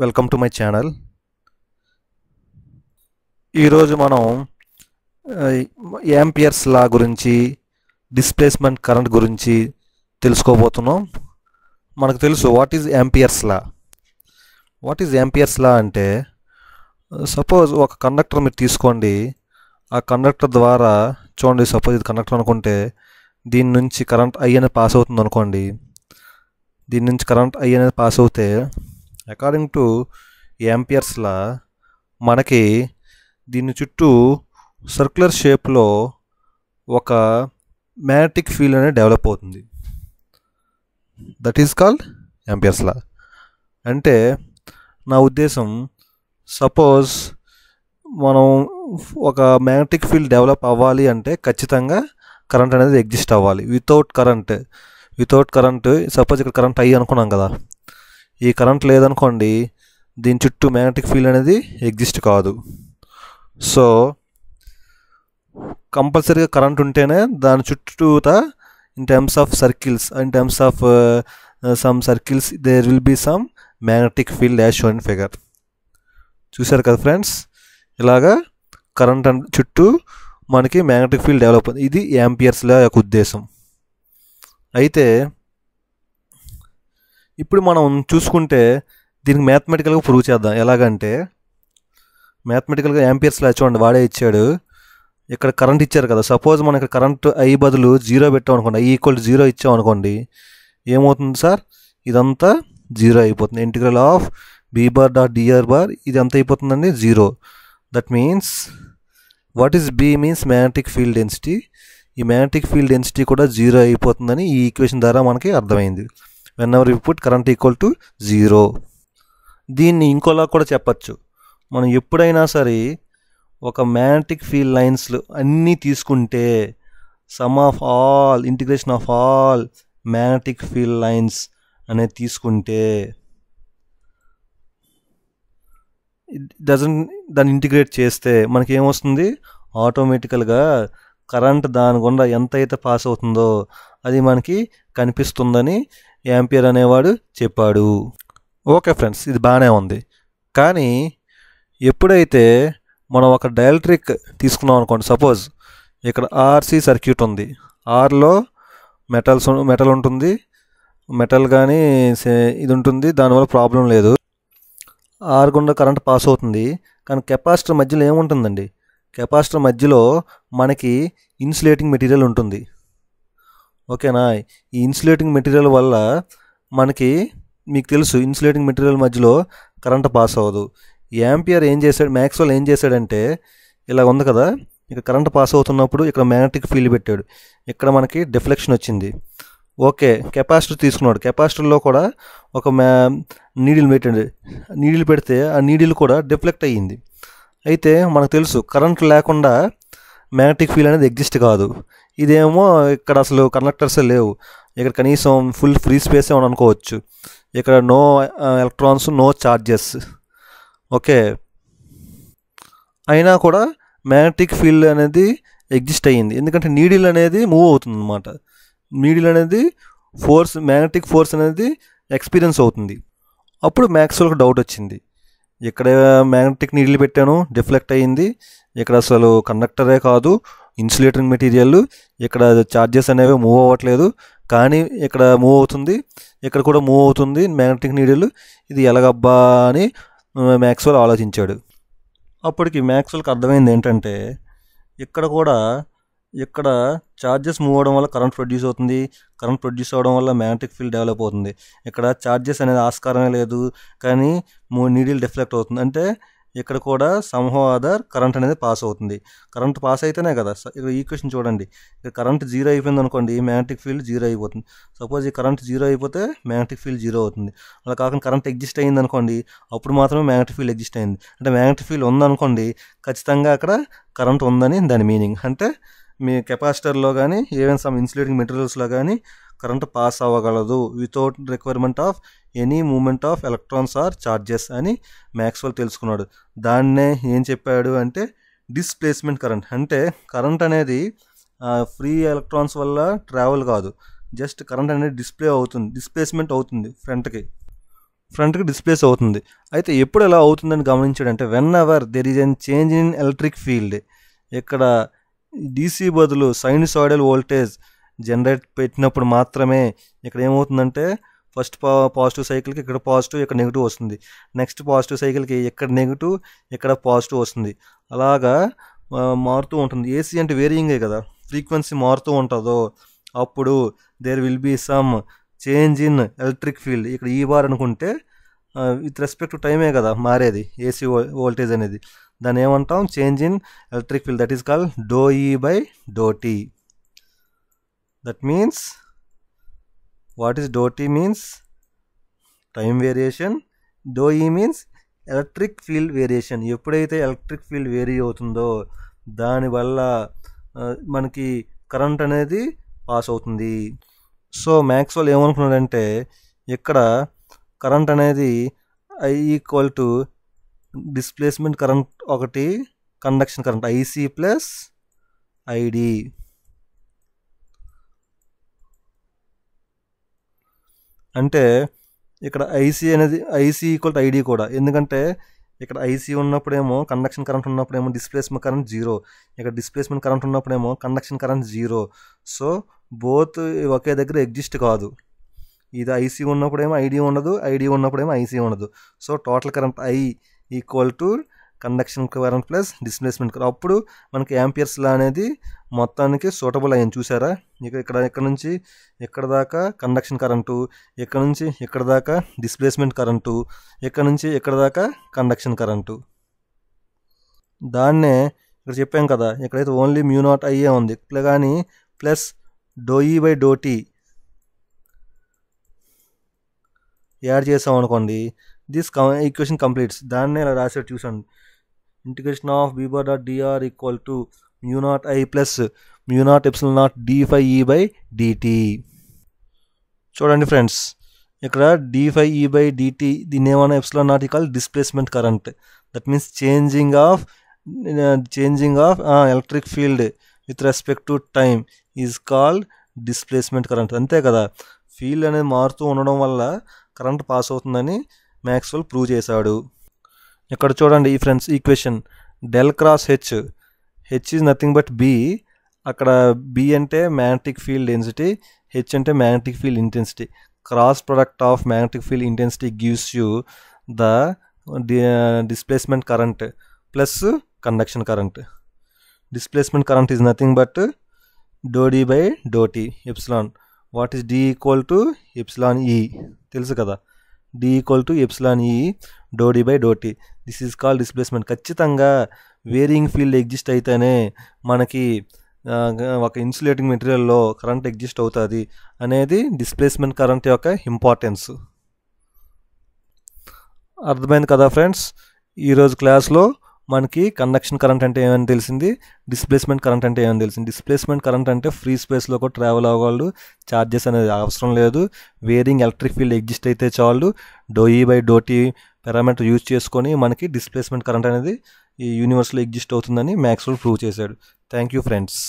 Welcome to my channel. ఈరోజు మనం amperes లా గురించి డిస్ప్లేస్మెంట్ కరెంట్ గురించి తెలుసుకోబోతున్నాం. మనకు తెలుసు what is Ampere's law? What is Ampere's law అంటే సపోజ్ ఒక కండక్టర్ మీరు తీసుకోండి. ఆ కండక్టర్ ద్వారా చూడండి సపోజ్ ఇది కండక్టర్ అనుకుంటే దీని నుంచి కరెంట్ ఐ అనేది పాస్ అవుతుంది అనుకోండి. దీని నుంచి కరెంట్ ఐ అనేది పాస్ అవుతే అకార్డింగ్ టు యాంపియర్స్లా మనకి దీని చుట్టూ సర్క్యులర్ షేప్లో ఒక మ్యాగ్నెటిక్ ఫీల్డ్ అనేది డెవలప్ అవుతుంది. That is called Ampere's law అంటే నా ఉద్దేశం సపోజ్ మనం ఒక మ్యాగ్నెటిక్ ఫీల్డ్ డెవలప్ అవ్వాలి అంటే ఖచ్చితంగా కరెంట్ అనేది ఎగ్జిస్ట్ అవ్వాలి. Without current without current suppose ఇక్కడ కరెంట్ అయ్యి అనుకున్నాం కదా. ఈ కరెంట్ లేదనుకోండి దీని చుట్టూ మ్యాగ్నెటిక్ ఫీల్డ్ అనేది ఎగ్జిస్ట్ కాదు. సో కంపల్సరీగా కరెంట్ ఉంటేనే దాని చుట్టూత in terms of circles in terms of some circles there will be some magnetic field as shown figure చూశారు కదా ఫ్రెండ్స్ ఇలాగా కరెంట్ చుట్టూ మనకి మ్యాగ్నెటిక్ ఫీల్డ్ డెవలప్ అవుతుంది. ఇది యాంపియర్స్ల యొక్క ఉద్దేశం. అయితే ఇప్పుడు మనం చూసుకుంటే దీనికి మ్యాథమెటికల్గా ప్రూవ్ చేద్దాం. ఎలాగంటే మ్యాథమెటికల్గా యాంపియర్స్లో చూడండి వాడే ఇచ్చాడు. ఇక్కడ కరెంట్ ఇచ్చారు కదా. సపోజ్ మనం ఇక్కడ కరెంట్ ఐ బదులు జీరో పెట్టాం అనుకోండి ఐ ఈక్వల్ టు జీరో ఇచ్చాం అనుకోండి ఏమవుతుంది సార్? ఇదంతా జీరో అయిపోతుంది. Integral of B bar dot d r bar ఇది ఎంత అయిపోతుందండి? Zero that means what is B means magnetic field density ఈ మ్యాగ్నెటిక్ ఫీల్డ్ డెన్సిటీ కూడా జీరో అయిపోతుందని ఈ ఈక్వేషన్ ద్వారా మనకి అర్థమైంది. Whenever current equal to zero దీన్ని ఇంకోలా కూడా చెప్పచ్చు. మనం ఎప్పుడైనా సరే ఒక మ్యాగ్నెటిక్ ఫీల్డ్ లైన్స్లు అన్నీ తీసుకుంటే sum of all integration of all magnetic field lines అనేది తీసుకుంటే డజన్ దాన్ని ఇంటిగ్రేట్ చేస్తే మనకి ఏమొస్తుంది ఆటోమేటికల్గా కరెంట్ దాని గుండా ఎంత అయితే పాస్ అవుతుందో అది మనకి కనిపిస్తుందని యాంపియర్ అనేవాడు చెప్పాడు. ఓకే ఫ్రెండ్స్ ఇది బాగానే ఉంది. కానీ ఎప్పుడైతే మనం ఒక డైఎలక్ట్రిక్ తీసుకున్నాం అనుకోండి సపోజ్ ఇక్కడ ఆర్సి సర్క్యూట్ ఉంది. ఆర్లో మెటల్స్ మెటల్ ఉంటుంది. మెటల్ కానీ ఇది ఉంటుంది. దానివల్ల ప్రాబ్లం లేదు. ఆర్ గుండా కరెంట్ పాస్ అవుతుంది. కానీ కెపాసిటర్ మధ్యలో ఏముంటుందండి? కెపాసిటర్ మధ్యలో మనకి ఇన్సులేటింగ్ మెటీరియల్ ఉంటుంది. ఓకేనా? ఈ ఇన్సులేటింగ్ మెటీరియల్ వల్ల మనకి మీకు తెలుసు ఇన్సులేటింగ్ మెటీరియల్ మధ్యలో కరెంట్ పాస్ అవ్వదు. యాంపియర్ ఏం చేశాడు మ్యాక్స్వెల్ ఏం చేశాడంటే ఇలా ఉంది కదా ఇక కరెంట్ పాస్ అవుతున్నప్పుడు ఇక్కడ మ్యాగ్నెటిక్ ఫీల్డ్ పెట్టాడు. ఇక్కడ మనకి డిఫ్లెక్షన్ వచ్చింది. ఓకే కెపాసిటర్ తీసుకున్నాడు. కెపాసిటర్లో కూడా ఒక మ్యా నీడిల్ పెట్టండి. నీడిల్ పెడితే ఆ నీడిల్ కూడా డిఫ్లెక్ట్ అయ్యింది. అయితే మనకు తెలుసు కరెంట్ లేకుండా మ్యాగ్నెటిక్ ఫీల్డ్ అనేది ఎగ్జిస్ట్ కాదు. ఇదేమో ఇక్కడ అసలు కండక్టర్స్ లేవు. ఇక్కడ కనీసం ఫుల్ ఫ్రీ స్పేస్ ఏమని అనుకోవచ్చు ఇక్కడ no electrons no charges okay అయినా కూడా మ్యాగ్నెటిక్ ఫీల్డ్ అనేది ఎగ్జిస్ట్ అయ్యింది. ఎందుకంటే నీడిల్ అనేది మూవ్ అవుతుంది అనమాట నీడిల్ అనేది ఫోర్స్ మ్యాగ్నెటిక్ ఫోర్స్ అనేది ఎక్స్పీరియన్స్ అవుతుంది. అప్పుడు మ్యాక్స్వెల్కి డౌట్ వచ్చింది. ఇక్కడ మ్యాగ్నెటిక్ నీడిల్ పెట్టాను డిఫ్లెక్ట్ అయ్యింది. ఇక్కడ అసలు కండక్టరే కాదు. ఇన్సులేటింగ్ మెటీరియల్ ఇక్కడ చార్జెస్ అనేవి మూవ్ అవ్వట్లేదు. కానీ ఇక్కడ మూవ్ అవుతుంది. ఇక్కడ కూడా మూవ్ అవుతుంది మ్యాగ్నెటిక్ నీడిల్ ఇది ఎలాగబ్బా అని మ్యాక్స్వెల్ ఆలోచించాడు. అప్పటికి మ్యాక్స్వెల్కి అర్థమైంది ఏంటంటే ఇక్కడ కూడా ఇక్కడ ఛార్జెస్ మూవ్ అవడం వల్ల కరెంట్ ప్రొడ్యూస్ అవుతుంది. కరెంట్ ప్రొడ్యూస్ అవ్వడం వల్ల మ్యాగ్నెటిక్ ఫీల్డ్ డెవలప్ అవుతుంది. ఇక్కడ ఛార్జెస్ అనేది ఆస్కారమే లేదు. కానీ నీడిల్ డిఫ్లెక్ట్ అవుతుంది. అంటే ఇక్కడ కూడా సంహో ఆధార్ కరెంట్ అనేది పాస్ అవుతుంది. కరెంట్ పాస్ అయితేనే కదా. ఇక్కడ ఈక్వేషన్ చూడండి. ఇక్కడ కరెంట్ జీరో అయిపోయింది అనుకోండి మ్యాగ్నెటిక్ ఫీల్డ్ జీరో అయిపోతుంది. సపోజ్ ఈ కరెంట్ జీరో అయిపోతే మ్యాగ్నెటిక్ ఫీల్డ్ జీరో అవుతుంది. అలా కాకుండా కరెంట్ ఎగ్జిస్ట్ అయింది అనుకోండి అప్పుడు మాత్రమే మ్యాగ్నెటిక్ ఫీల్డ్ ఎగ్జిస్ట్ అయింది. అంటే మ్యాగ్నెటిక్ ఫీల్డ్ ఉందనుకోండి ఖచ్చితంగా అక్కడ కరెంట్ ఉందని దాని మీనింగ్. అంటే మీ కెపాసిటర్లో కానీ ఏవైనా సమ్ ఇన్సులేటింగ్ మెటీరియల్స్లో కానీ current pass అవ్వగలదు without requirement of any moment of electrons or charges అని మ్యాక్స్వెల్ తెలుసుకున్నాడు. దాన్నే ఏం చెప్పాడు అంటే డిస్ప్లేస్మెంట్ కరెంట్. అంటే కరెంట్ అనేది ఫ్రీ ఎలక్ట్రాన్స్ వల్ల ట్రావెల్ కాదు. జస్ట్ కరెంట్ అనేది డిస్ప్లే అవుతుంది డిస్ప్లేస్మెంట్ అవుతుంది ఫ్రంట్కి. ఫ్రంట్కి డిస్ప్లేస్ అవుతుంది. అయితే ఎప్పుడు ఎలా అవుతుందని గమనించాడంటే whenever there is an change in electric field ఇక్కడ డీసీ బదులు సైనిసాయిడల్ వోల్టేజ్ జనరేట్ పెట్టినప్పుడు మాత్రమే ఇక్కడ ఏమవుతుందంటే ఫస్ట్ పా పాజిటివ్ సైకిల్కి ఇక్కడ పాజిటివ్ ఇక్కడ నెగిటివ్ వస్తుంది. నెక్స్ట్ పాజిటివ్ సైకిల్కి ఇక్కడ నెగిటివ్ ఇక్కడ పాజిటివ్ వస్తుంది. అలాగా మారుతూ ఉంటుంది. ఏసీ అంటే వేరియింగే కదా. ఫ్రీక్వెన్సీ మారుతూ ఉంటుందో అప్పుడు there will be some change in electric field ఇక్కడ ఈ బార్ అనుకుంటే విత్ రెస్పెక్ట్ టు టైమే కదా మారేది ఏసీ వోల్టేజ్ అనేది. దాన్ని ఏమంటాం? Change in electric field that is call do E by do T that means what is do T means time variation do E means electric field variation ఎప్పుడైతే electric field vary అవుతుందో దానివల్ల మనకి current అనేది pass అవుతుంది. So Maxwell ఏమనుకున్నాడంటే ఇక్కడ current అనేది I equal to displacement current ఒకటి conduction current IC plus ID అంటే ఇక్కడ ఐసీ అనేది ఐసీ ఈక్వల్ టు ఐడి కూడా. ఎందుకంటే ఇక్కడ ఐసీ ఉన్నప్పుడేమో కండక్షన్ కరెంట్ ఉన్నప్పుడేమో డిస్ప్లేస్మెంట్ కరెంట్ జీరో ఇక్కడ డిస్ప్లేస్మెంట్ కరెంట్ ఉన్నప్పుడేమో conduction current zero so both ఒకే దగ్గర ఎగ్జిస్ట్ కాదు. ఇది ఐసీ ఉన్నప్పుడేమో ఐడి ఉండదు ఐడి ఉన్నప్పుడేమో ఐసీ ఉండదు. So total current I equal to conduction current plus displacement current అప్పుడు మనకి యాంపియర్స్ లా అనేది మొత్తానికి సూటబుల్ అయ్యింది. చూసారా? ఇక ఇక్కడ ఇక్కడ నుంచి ఇక్కడ దాకా కండక్షన్ కరెంటు ఇక్కడ నుంచి ఇక్కడ దాకా డిస్ప్లేస్మెంట్ కరెంటు ఇక్కడ నుంచి ఇక్కడ దాకా కండక్షన్ కరెంటు దాన్నే ఇక్కడ చెప్పాం కదా ఇక్కడైతే ఓన్లీ మ్యూ నాట్ అయ్యే ఉంది. ఇట్లా కానీ plus do E by do t add చేసాం అనుకోండి దిస్ ఈక్వేషన్ కంప్లీట్స్ దాన్నే ఇలా రాసేది చూసాను integration of B bar dot dR equal to mu naught I plus mu naught epsilon naught d phi E by dt చూడండి friends ఇక్కడ d phi E by dt దీని ఏమైనా epsilon naught equal displacement current that means changing of changing of electric field with respect to time is called displacement current అంతే కదా? Field అనేది మారుతూ ఉండడం వల్ల కరెంట్ పాస్ అవుతుందని మ్యాక్స్వెల్ ప్రూవ్ చేశాడు. ఇక్కడ చూడండి ఈ friends equation. Del cross H H is nothing but B అక్కడ బి అంటే మ్యాగ్నెటిక్ ఫీల్డ్ డెన్సిటీ హెచ్ అంటే magnetic field intensity. Cross product of magnetic field intensity gives you the displacement current plus conduction current. Displacement current is nothing but do D by do t epsilon. What is D equal to epsilon E తెలుసు కదా? D equal to epsilon E do D by do t. This is call displacement ఖచ్చితంగా varying field exist అయితేనే మనకి ఒక insulating మెటీరియల్లో current exist అవుతుంది అనేది displacement current యొక్క importance అర్థమైంది కదా ఫ్రెండ్స్ ఈరోజు క్లాస్లో మనకి కండక్షన్ కరెంట్ అంటే ఏమని తెలిసింది? డిస్ప్లేస్మెంట్ కరెంట్ అంటే ఏమని తెలిసింది? డిస్ప్లేస్మెంట్ కరెంట్ అంటే ఫ్రీ స్పేస్లో కూడా ట్రావెల్ అవ్వగలడు ఛార్జెస్ అనేది అవసరం లేదు. వేరింగ్ ఎలక్ట్రిక్ ఫీల్డ్ ఎగ్జిస్ట్ అయితే చాలు. Do E by do T parameter use చేసుకొని మనకి డిస్ప్లేస్మెంట్ కరెంట్ అనేది ఈ యూనివర్స్లో ఎగ్జిస్ట్ అవుతుందని మ్యాక్స్వెల్ ప్రూవ్ చేశాడు. Thank you friends